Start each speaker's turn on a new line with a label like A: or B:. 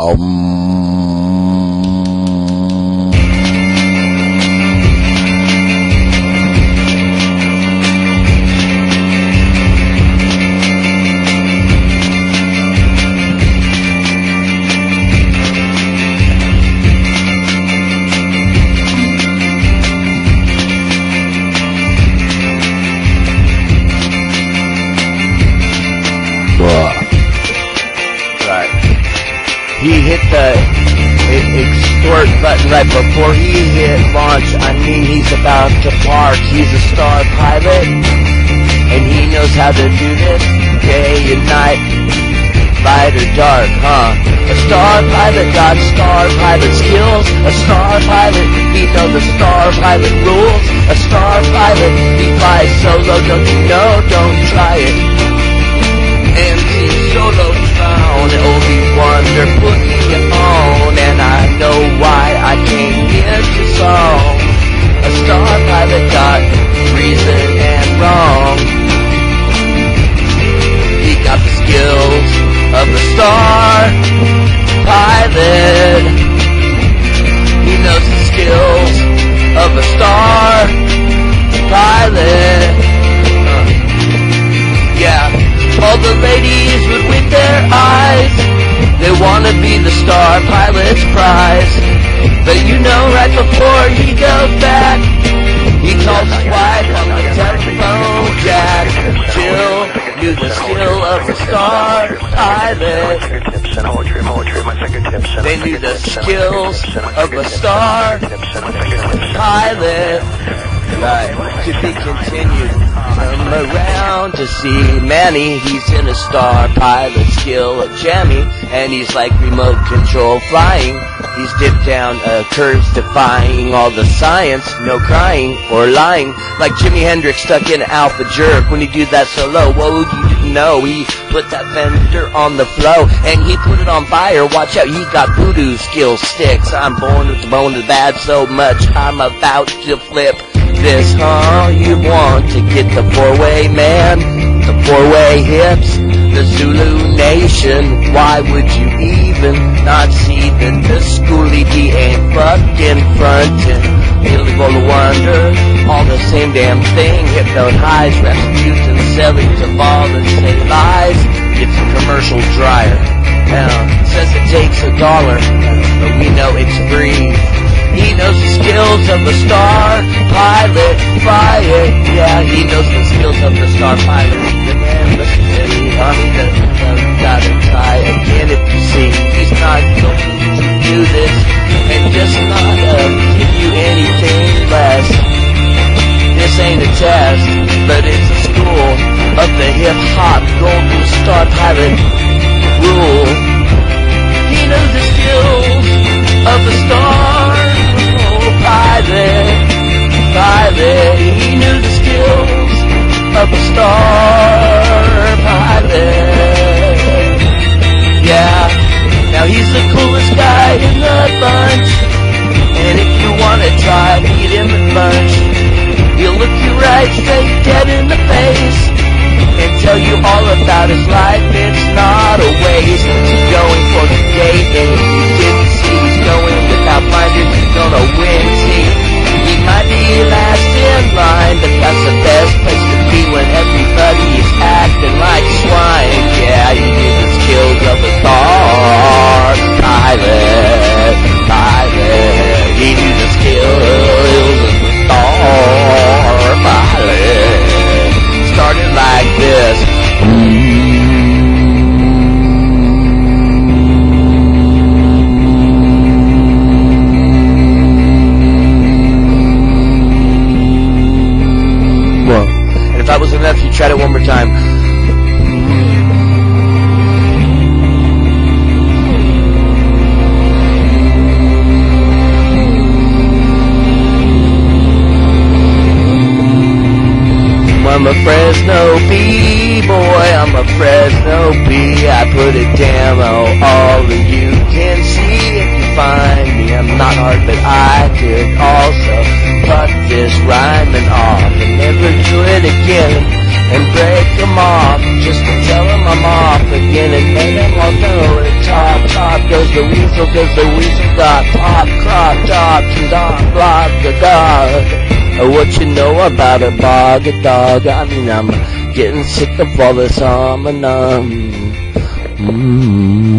A: Right. The extort button right before he hit launch. I mean, he's about to park. He's a star pilot, and he knows how to do this day and night. Light or dark, huh? A star pilot got star pilot skills. A star pilot, he knows the star pilot rules. A star pilot, he flies solo. Don't you know? Star pilot. He knows the skills of a star pilot. Uh, yeah, all the ladies would wink their eyes. They wanna be the star pilot's prize. But you know, right before he goes back, pilot. They knew the skills of a star pilot. Right, to be continued. Come around to see Manny. He's in a star pilot skill of jammy, and he's like remote control flying. He's dipped down uh, curves, defying all the science. No crying or lying, like Jimi Hendrix stuck in Alpha Jerk when he do that solo. Whoa, you didn't know he put that fender on the flow, and he put it on fire. Watch out, he got voodoo skill sticks. I'm born with the bone of the bad so much. I'm about to flip this, huh? You want to get the four-way man, the four-way hips, the Zulu Nation. Why would you even not see that the schoolie ain't fucking frontin'? Illegal wonder, all the same damn thing. Hypnotize, Rasputin, selling to all the same lies. It's a commercial dryer. Now, says it takes a dollar, but we know it's free. He knows the skills of a star pilot. Fly it, yeah, he knows the skills of the star pilot. The man, me, I'm gonna, gotta try again of the hip hop golden star pilot rule. He knows the skills of the star about his life. It's not a waste. He's going for the gate, and if you didn't see, he's going without blinders. He's gonna win. See, that wasn't enough, you tried it one more time. I'm a Fresno B-boy, I'm a Fresno B. I put a demo, all of you can see if you find am not hard, but I could also cut this rhyming off and never do it again and break them off just to tell them I'm off again and then them all through it. Top, top goes the weasel, goes the weasel got pop, crop, top, and dog, block, the dog. Oh, what you know about a bog, a dog, I mean I'm getting sick of all this, um, I'm a numb. Mm -hmm.